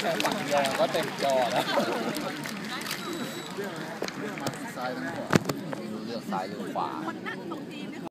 แค่ฝั่งเดียวก็เต็มจอแล้วซ้ายทั้งขวาเลือกซ้ายหรือขวา